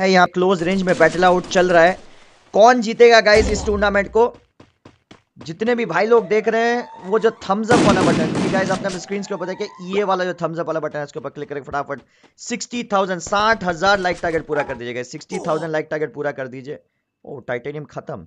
यहाँ close range में battle out चल रहा है। कौन जीतेगा गाइज़ इस टूर्नामेंट को? जितने भी भाई लोग देख रहे हैं वो जो थम्स अप वाला बटन ठीक गाइस आपने स्क्रीन के ऊपर देखिए ये वाला जो थम्स अप वाला बटन है इसके ऊपर क्लिक करके फटाफट। 60,000 साठ हज़ार लाइक टारगेट पूरा कर दीजिएगा 60,000 लाइक टारगेट पूरा कर दीजिए। ओ टाइटेनियम खत्म।